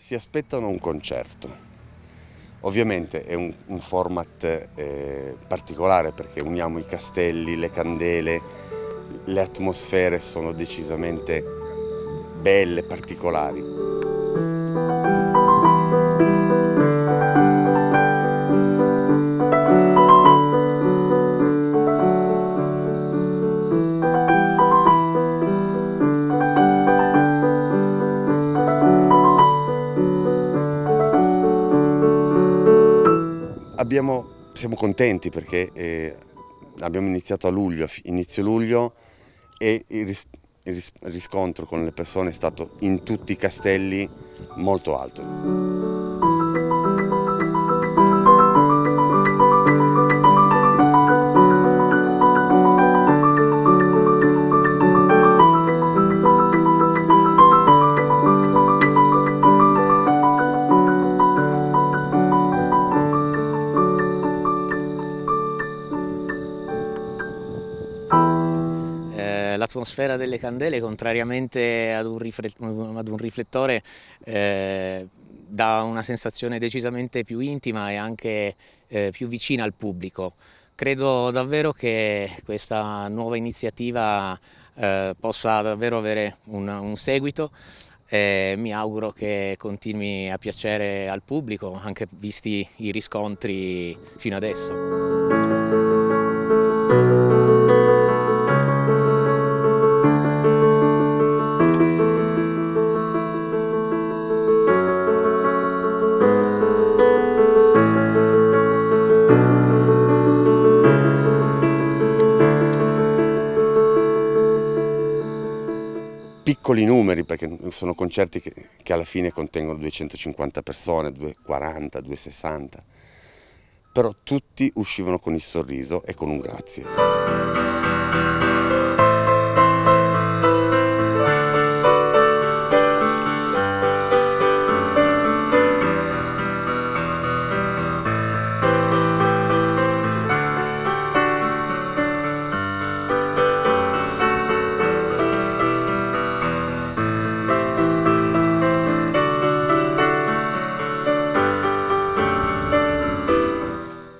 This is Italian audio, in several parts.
si aspettano un concerto. Ovviamente è un, un format eh, particolare perché uniamo i castelli, le candele, le atmosfere sono decisamente belle, particolari. Abbiamo, siamo contenti perché eh, abbiamo iniziato a luglio, inizio luglio e il, ris il riscontro con le persone è stato in tutti i castelli molto alto. L'atmosfera delle candele, contrariamente ad un, riflettore, eh, dà una sensazione decisamente più intima e anche eh, più vicina al pubblico. Credo davvero che questa nuova iniziativa eh, possa davvero avere un, un seguito e mi auguro che continui a piacere al pubblico, anche visti i riscontri fino adesso. Piccoli numeri perché sono concerti che, che alla fine contengono 250 persone, 240, 260, però tutti uscivano con il sorriso e con un grazie.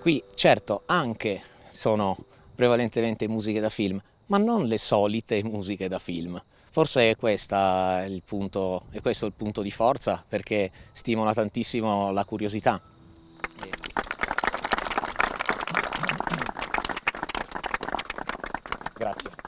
Qui certo anche sono prevalentemente musiche da film, ma non le solite musiche da film. Forse è, punto, è questo il punto di forza perché stimola tantissimo la curiosità. Grazie.